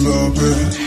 love it.